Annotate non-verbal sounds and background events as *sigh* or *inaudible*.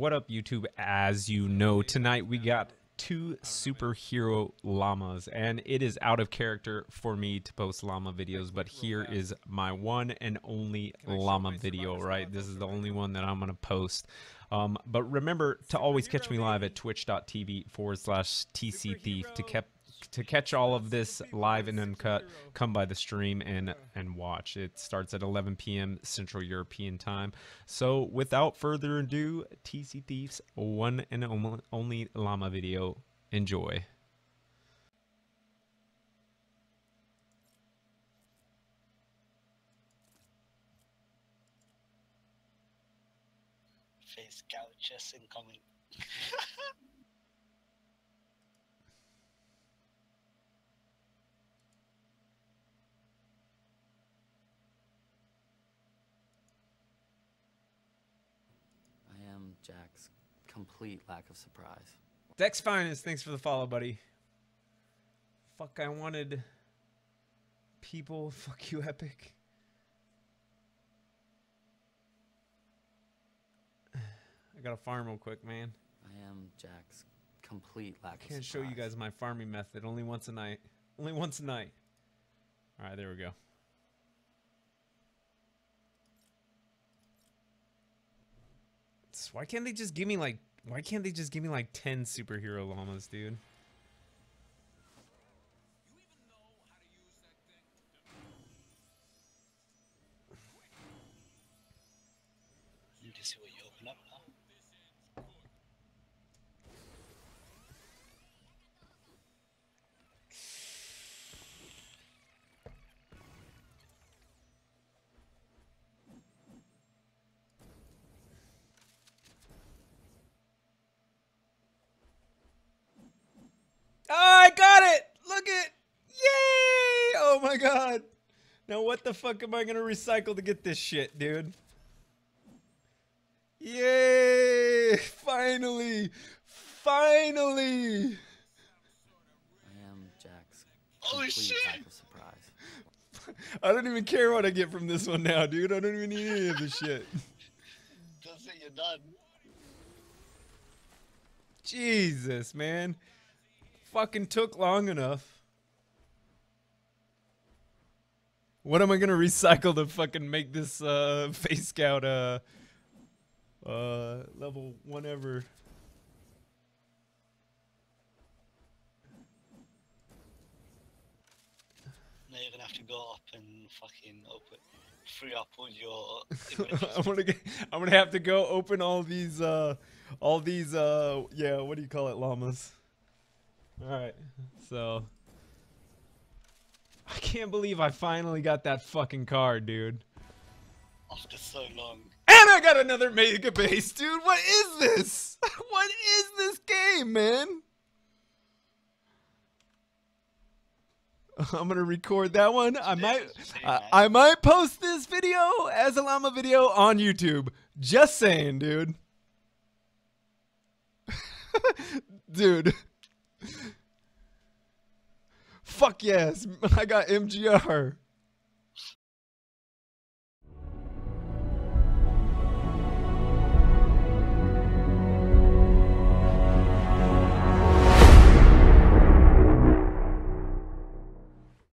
What up, YouTube? As you know, tonight we got two superhero llamas, and it is out of character for me to post llama videos, but here is my one and only llama video, right? This is the only one that I'm going to post. Um, but remember to always catch me live at twitch.tv forward slash TC Thief to keep to catch all of this live and uncut, come by the stream and and watch. It starts at 11 p.m. Central European time. So without further ado, TC Thieves one and only llama video. Enjoy. Face couches incoming. *laughs* Jack's complete lack of surprise. Dex Finest, thanks for the follow, buddy. Fuck, I wanted people. *laughs* Fuck you, Epic. *sighs* I gotta farm real quick, man. I am Jack's complete lack of surprise. I can't show you guys my farming method. Only once a night. Only once a night. All right, there we go. Why can't they just give me like why can't they just give me like 10 superhero llamas, dude? You see what you open up I my god. Now what the fuck am I gonna recycle to get this shit, dude? Yay! Finally! Finally! I am Jack's Oh shit! of surprise. *laughs* I don't even care what I get from this one now, dude. I don't even need any of this *laughs* shit. That's it, you're done. Jesus, man fucking took long enough. What am I gonna recycle to fucking make this uh, *laughs* face scout uh, uh, level whatever? Now you're gonna have to go up and fucking open, free up all your. *laughs* I'm gonna get, I'm gonna have to go open all these uh, all these uh, yeah, what do you call it, llamas? Alright, so... I can't believe I finally got that fucking card, dude. After so long. And I got another mega base, dude! What is this? *laughs* what is this game, man? I'm gonna record that one. I might, uh, I might post this video as a llama video on YouTube. Just saying, dude. *laughs* dude. Fuck yes. *laughs* I got MGR.